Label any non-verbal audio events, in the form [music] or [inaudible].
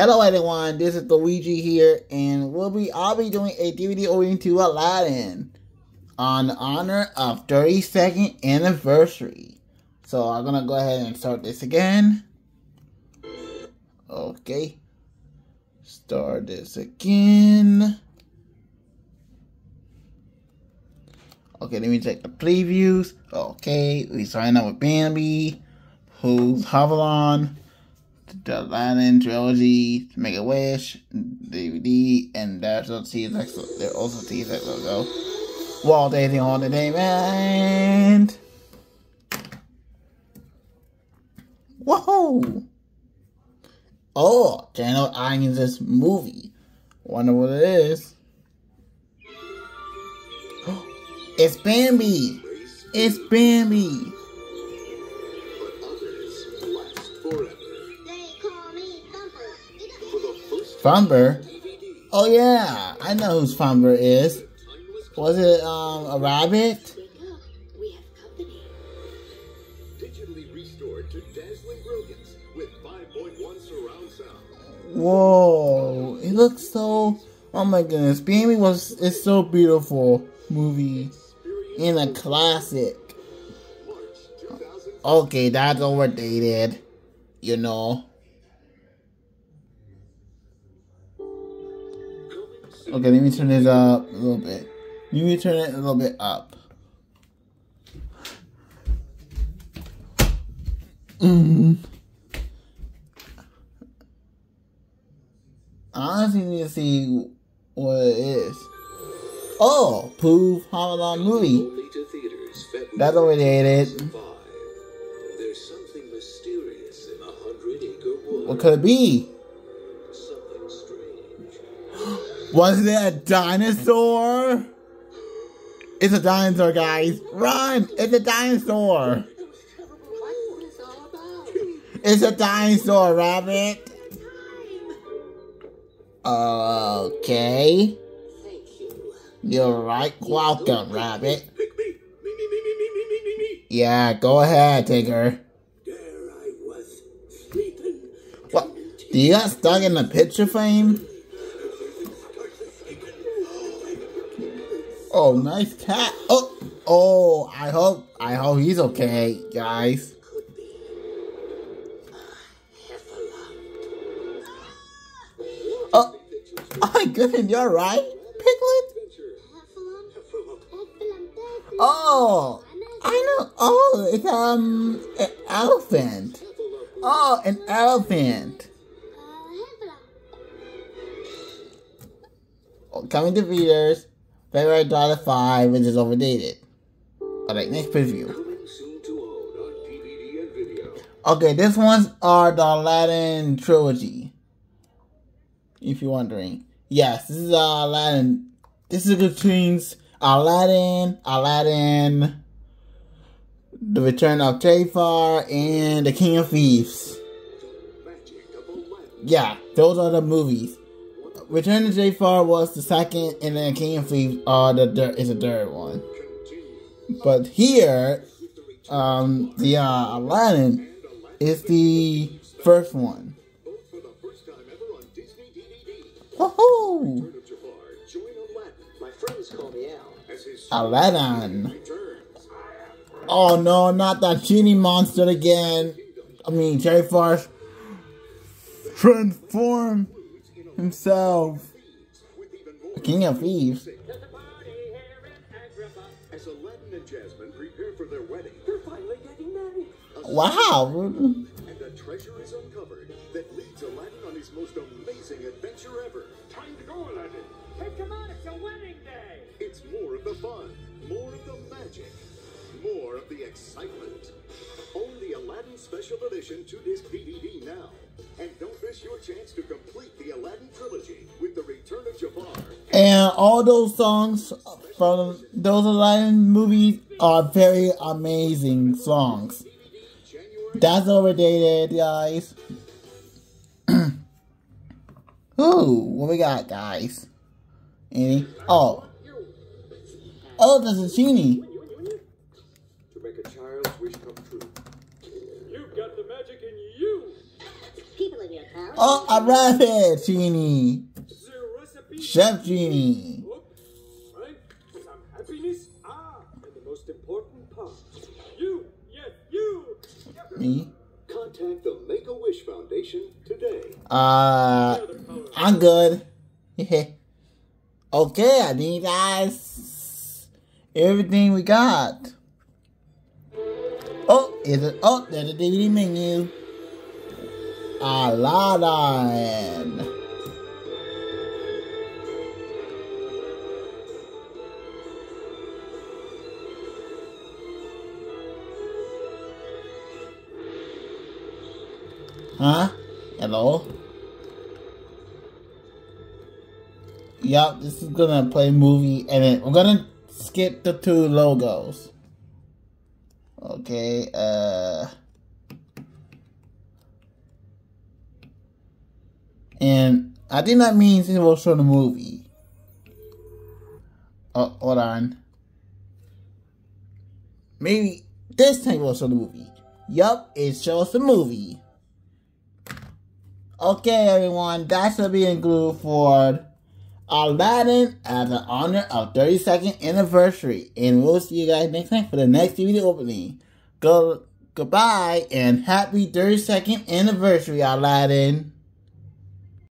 Hello everyone, this is Luigi here, and we'll be I'll be doing a DVD opening to Aladdin on honor of 32nd anniversary. So I'm gonna go ahead and start this again. Okay. Start this again. Okay, let me check the previews. Okay, we sign up with Bambi, who's Havalon, the Aladdin trilogy, Make a Wish, DVD, and there's also TSX, there also TSX logo. Walt Disney Holiday and Whoa! Oh, Channel Islands movie. Wonder what it is. [gasps] It's Bambi. It's Bambi. Fumber? Oh yeah, I know who Fumber is. Was it um a rabbit? Whoa! It looks so. Oh my goodness, Bambi was. It's so beautiful movie, in a classic. Okay, that's overdated. You know. Okay, let me turn this up a little bit. Let me turn it a little bit up. Mm. I honestly need to see what it is. Oh, Pooh Hamalon movie. That's overdated. What could it be? Was it a dinosaur? It's a dinosaur, guys. Run! It's a dinosaur. It's a dinosaur, rabbit. Okay. You're right. Welcome, rabbit. Yeah, go ahead, Tigger. What? Do you got stuck in the picture frame? Oh, nice cat. Oh, oh, I hope, I hope he's okay, guys. Oh, my goodness, you're right, Piglet? Oh, I know. Oh, it's um an elephant. Oh, an elephant. Oh, coming to readers. February dollar five, which is overdated. Alright, next preview. Okay, this one's are the Aladdin trilogy. If you're wondering. Yes, this is uh, Aladdin. This is between Aladdin, Aladdin, The Return of Jafar, and The King of Thieves. Yeah, those are the movies. Return to Jafar was the second, and then King of Thieves uh, the third, is the third one. But here, um, the uh, Aladdin is the first one. Woohoo! Aladdin. Oh no, not that genie monster again. I mean, Jafar transform himself. King of Thieves. Wow. and a treasure is uncovered that leads Aladdin on his most amazing adventure ever. Time to go, Aladdin. Hey, come on, it's a wedding day. It's more of the fun, more of the magic, more of the excitement. Own the Aladdin Special Edition 2 disc DVD now. And don't miss your chance to And all those songs from those Aladdin movies are very amazing songs. That's overdated, guys. [clears throat] Ooh, what we got, guys? Any? Oh. Oh, there's a genie. To make a child's wish come true. You've got the magic in you. People Oh, a rabbit genie. The recipe. Chef genie. Oop. Right. Some happiness. Ah, and the most important part. You. Yes, you. Me. Contact the Make a Wish Foundation today. Uh, I'm good. [laughs] okay, I think that's everything we got. Oh, is it? Oh, there's a DVD menu. Aladdin. Huh? Hello? Yup, this is gonna play movie and then we're gonna skip the two logos. Okay, uh and I think that means it show the movie. Oh, hold on. Maybe this time it will show the movie. Yup, it shows the movie. Okay, everyone, that's gonna be included for Aladdin as an honor of 32nd anniversary. And we'll see you guys next time for the next DVD opening. Go goodbye and happy 32nd anniversary, Aladdin.